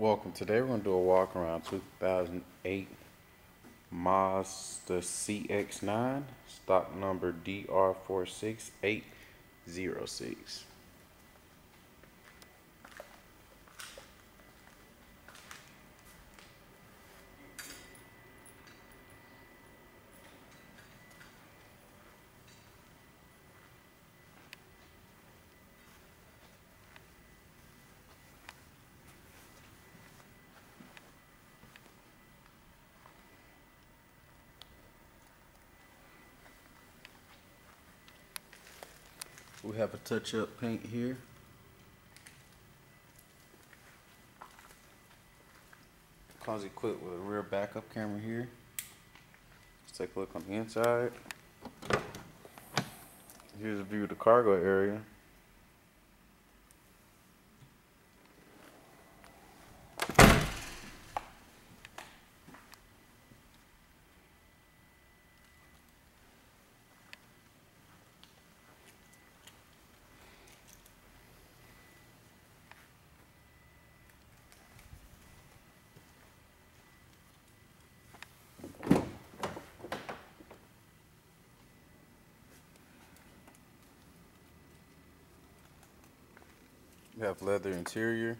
Welcome. Today we're going to do a walk around 2008 Mazda CX-9, stock number DR46806. We have a touch-up paint here. Comes equipped with a rear backup camera here. Let's take a look on the inside. Here's a view of the cargo area. Have leather interior.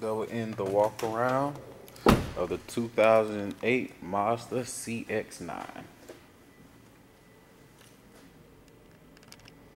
That will end the walk around of the 2008 Mazda CX-9.